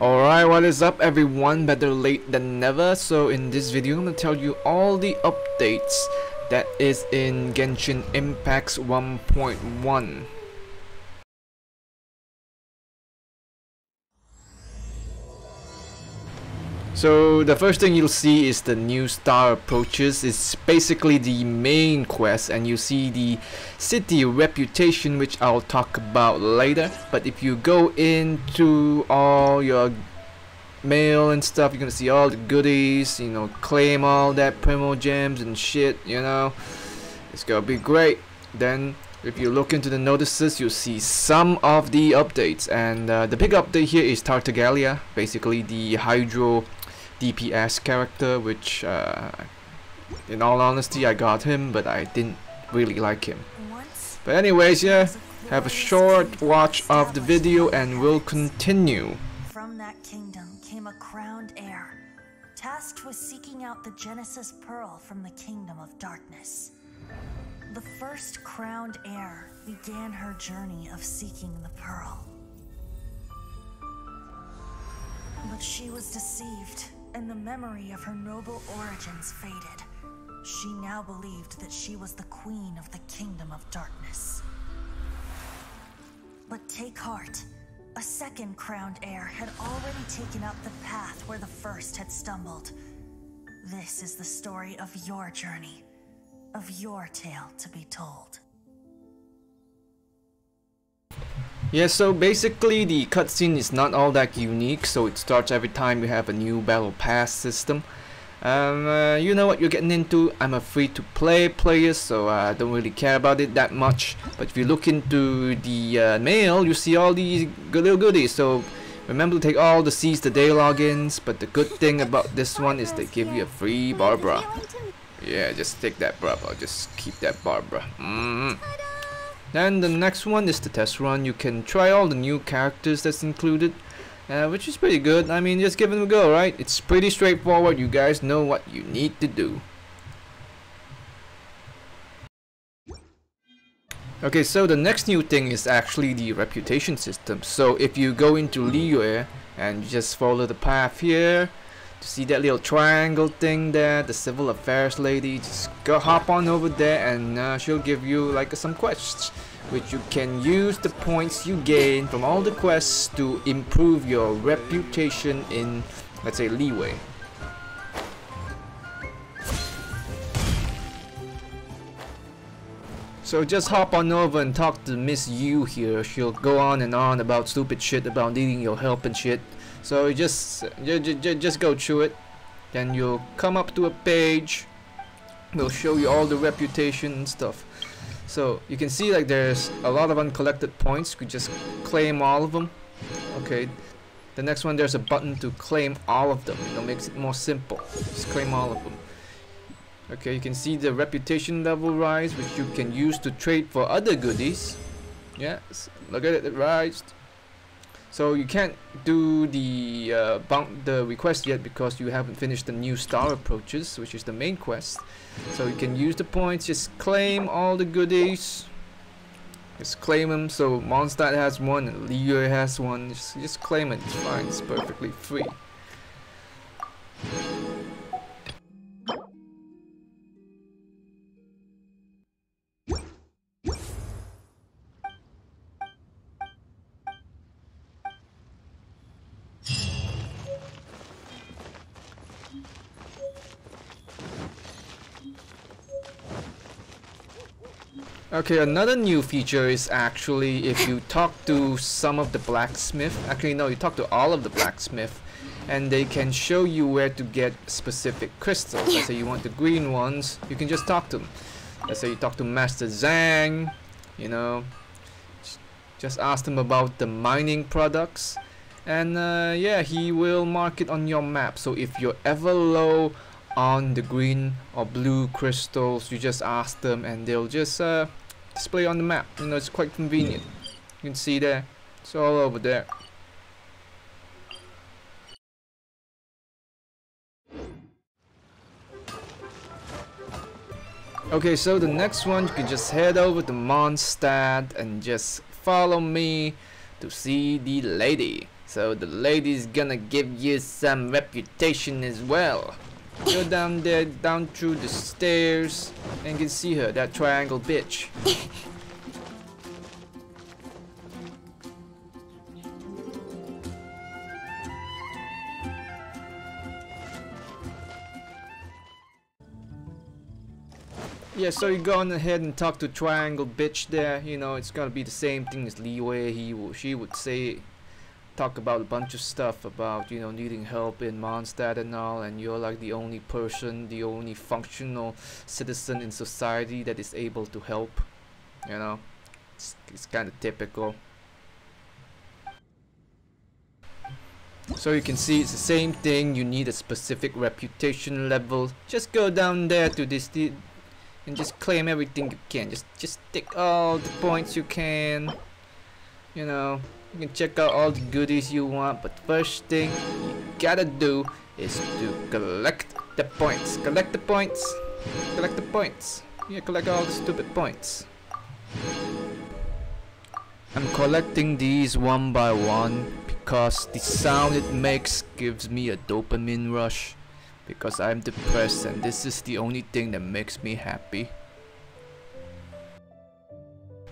Alright, what is up everyone? Better late than never. So in this video, I'm gonna tell you all the updates that is in Genshin Impacts 1.1. So the first thing you'll see is the new star approaches. It's basically the main quest and you see the city reputation which I'll talk about later. But if you go into all your mail and stuff, you're gonna see all the goodies, you know, claim all that Primogems and shit, you know. It's gonna be great. Then if you look into the notices, you'll see some of the updates. And uh, the big update here is Tartaglia, basically the Hydro DPS character, which, uh, in all honesty, I got him, but I didn't really like him. But anyways, yeah, have a short watch of the video and we'll continue. From that kingdom came a crowned heir, tasked with seeking out the Genesis Pearl from the Kingdom of Darkness. The first crowned heir began her journey of seeking the Pearl. But she was deceived and the memory of her noble origins faded. She now believed that she was the queen of the Kingdom of Darkness. But take heart. A second crowned heir had already taken up the path where the first had stumbled. This is the story of your journey, of your tale to be told. Yeah, so basically the cutscene is not all that unique, so it starts every time you have a new battle pass system. Um, uh, you know what you're getting into. I'm a free-to-play player, so I don't really care about it that much. But if you look into the uh, mail, you see all these good little goodies. So remember to take all the Seize the Day logins. But the good thing about this one is they give you a free Barbara. Yeah, just take that Barbara. Just keep that Barbara. Mm -hmm. Then the next one is the test run. You can try all the new characters that's included, uh, which is pretty good. I mean, just give them a go, right? It's pretty straightforward. You guys know what you need to do. Okay, so the next new thing is actually the reputation system. So if you go into Liyue and just follow the path here, see that little triangle thing there, the civil affairs lady, just go hop on over there and uh, she'll give you like some quests which you can use the points you gain from all the quests to improve your reputation in let's say Liyue So just hop on over and talk to Miss Yu here. She'll go on and on about stupid shit about needing your help and shit. So you just, just, just go through it. Then you'll come up to a page. We'll show you all the reputation and stuff. So you can see like there's a lot of uncollected points. You could just claim all of them. Okay. The next one there's a button to claim all of them. It makes it more simple. Just claim all of them. Okay, you can see the reputation level rise, which you can use to trade for other goodies. Yes, look at it, it rised. So you can't do the uh, the request yet because you haven't finished the new star approaches, which is the main quest. So you can use the points, just claim all the goodies. Just claim them. So Mondstadt has one, and Liyue has one. Just, just claim it. It's fine. It's perfectly free. Okay, another new feature is actually if you talk to some of the blacksmith, actually no, you talk to all of the blacksmith, and they can show you where to get specific crystals. Let's say you want the green ones, you can just talk to them. Let's say you talk to Master Zhang, you know, just ask them about the mining products, and uh, yeah, he will mark it on your map. So if you're ever low on the green or blue crystals, you just ask them and they'll just uh, display on the map. You know, it's quite convenient. You can see there. It's all over there. Okay, so the next one, you can just head over to Mondstadt and just follow me to see the lady. So the lady's gonna give you some reputation as well. Go down there, down through the stairs, and can see her, that triangle bitch. Yeah, so you go on ahead and talk to Triangle Bitch there. You know, it's gonna be the same thing as Liyue. He will, she would say, talk about a bunch of stuff about you know needing help in Mondstadt and all, and you're like the only person, the only functional citizen in society that is able to help. You know, it's, it's kind of typical. So you can see it's the same thing. You need a specific reputation level. Just go down there to this and just claim everything you can. Just just take all the points you can. You know, you can check out all the goodies you want, but first thing you gotta do is to collect the points. Collect the points. Collect the points. Yeah, collect all the stupid points. I'm collecting these one by one because the sound it makes gives me a dopamine rush because I'm depressed and this is the only thing that makes me happy.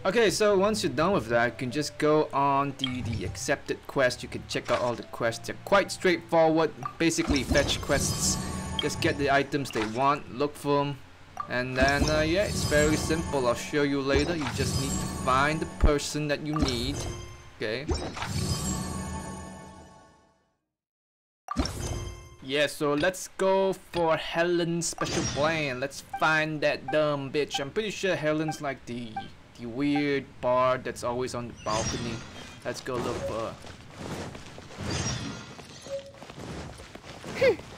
Okay, so once you're done with that, you can just go on the, the accepted quest. You can check out all the quests. They're quite straightforward. Basically, fetch quests. Just get the items they want, look for them. And then, uh, yeah, it's very simple. I'll show you later. You just need to find the person that you need. Okay. Yeah, so let's go for Helen's special plan. Let's find that dumb bitch. I'm pretty sure Helen's like the the weird bard that's always on the balcony. Let's go look for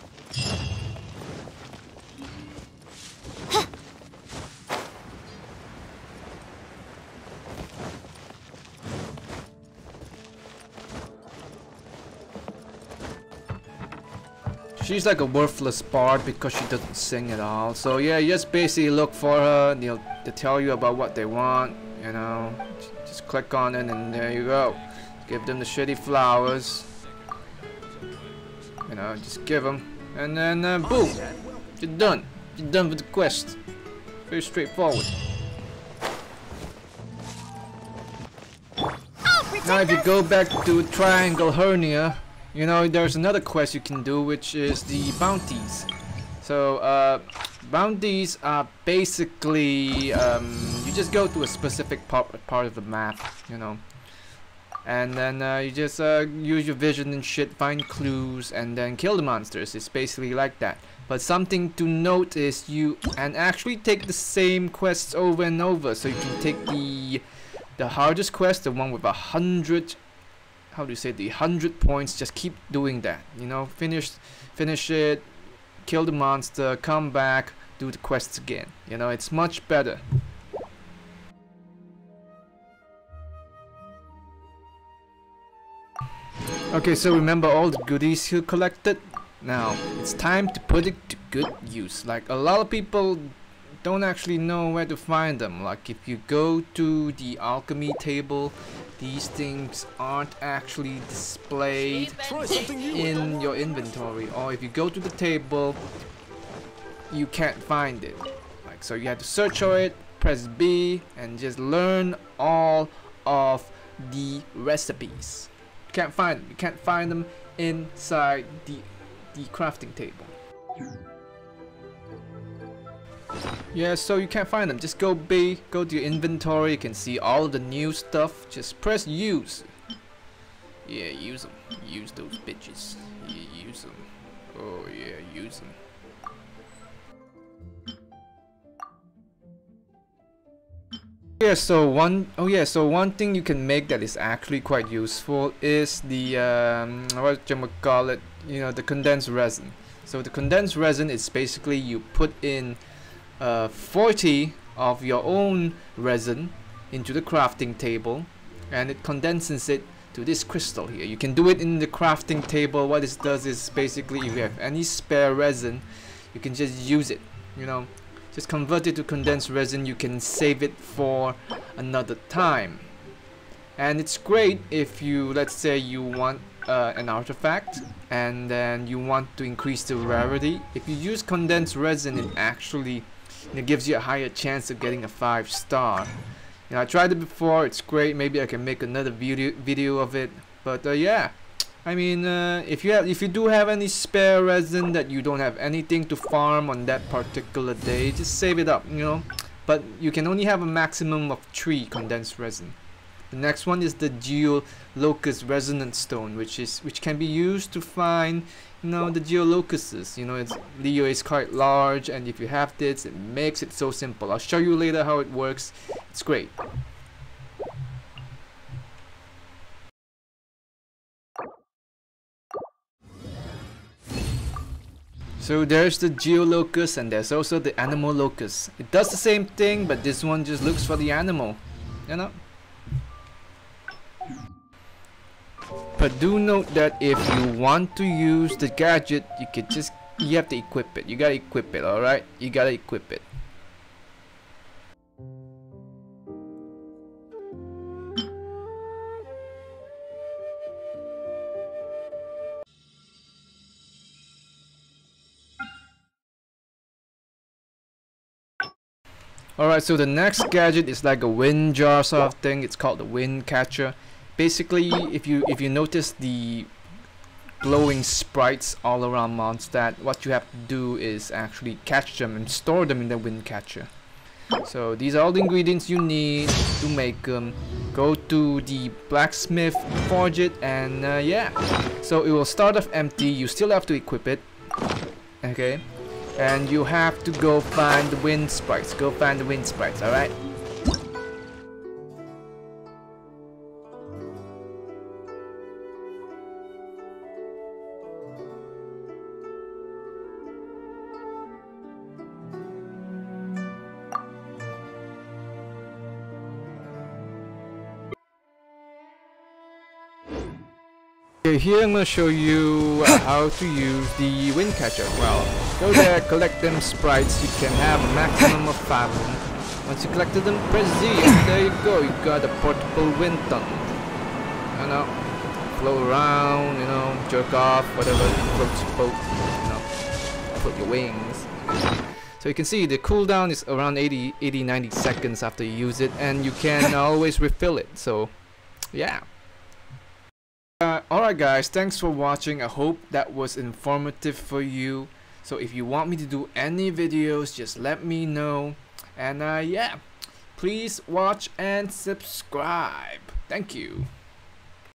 She's like a worthless bard because she doesn't sing at all. So yeah, you just basically look for her. They'll, they tell you about what they want. You know, just click on it and there you go. Give them the shitty flowers. You know, just give them. And then uh, boom, you're done. You're done with the quest. Very straightforward. Now if you go back to Triangle Hernia, you know, there's another quest you can do, which is the bounties. So, uh, bounties are basically, um, you just go to a specific part, part of the map, you know. And then uh, you just uh, use your vision and shit, find clues, and then kill the monsters. It's basically like that. But something to note is you and actually take the same quests over and over. So you can take the the hardest quest, the one with a hundred how do you say the 100 points just keep doing that you know? Finish finish it kill the monster come back do the quests again you know? It's much better. Okay so remember all the goodies you collected? Now it's time to put it to good use. Like a lot of people don't actually know where to find them. Like if you go to the alchemy table these things aren't actually displayed in your inventory. Or if you go to the table you can't find it. Like so you have to search for it press B and just learn all of the recipes. You can't find them you can't find them inside the the crafting table yeah, so you can't find them. Just go B, go to your inventory. You can see all the new stuff. Just press use. Yeah, use them. Use those bitches. Yeah, use them. Oh yeah, use them. Yeah, so one oh yeah, so one thing you can make that is actually quite useful is the um, what you call it, you know, the condensed resin. So the condensed resin is basically you put in uh, 40 of your own resin into the crafting table and it condenses it to this crystal here. You can do it in the crafting table. What this does is basically if you have any spare resin, you can just use it. You know, just convert it to condensed resin. You can save it for another time. And it's great if you, let's say you want uh, an artifact and then you want to increase the rarity if you use condensed resin it actually it gives you a higher chance of getting a five star. You know, I tried it before it's great maybe I can make another video video of it but uh, yeah. I mean uh, if you have if you do have any spare resin that you don't have anything to farm on that particular day just save it up you know. But you can only have a maximum of three condensed resin. The next one is the Geolocust Resonance Stone, which is which can be used to find, know, the geolocusts. You know, it's Liyue is quite large, and if you have this, it makes it so simple. I'll show you later how it works. It's great. So there's the geolocust and there's also the Anemolocust. It does the same thing, but this one just looks for the animal. You know? But do note that if you want to use the gadget, you can just you have to equip it. You gotta equip it, alright? You gotta equip it. Alright, so the next gadget is like a wind jar sort of thing. It's called the wind catcher. Basically, if you if you notice the glowing sprites all around Mondstadt, what you have to do is actually catch them and store them in the wind catcher. So these are all the ingredients you need to make them. Go to the blacksmith, forge it, and uh, yeah. So it will start off empty. You still have to equip it. Okay and you have to go find the wind sprites. Go find the wind sprites, alright? Okay, here I'm gonna show you uh, how to use the wind catcher. Well, go there, collect them sprites. You can have a maximum of five of them. Once you collected them, press Z, and there you go. You got a portable wind tunnel. You know, float around. You know, jerk off, whatever floats your boat. You know, float your wings. So you can see the cooldown is around 80, 80, 90 seconds after you use it, and you can always refill it. So, yeah. Uh, Alright guys, thanks for watching. I hope that was informative for you. So if you want me to do any videos, just let me know. And uh, yeah, please watch and subscribe. Thank you.